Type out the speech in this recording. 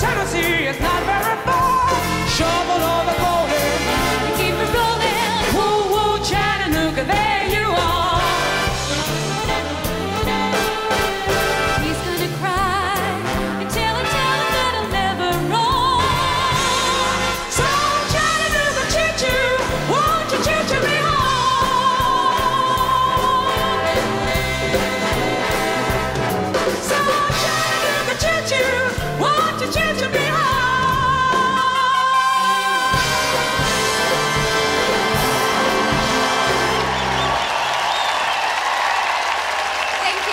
Tennessee is not very far.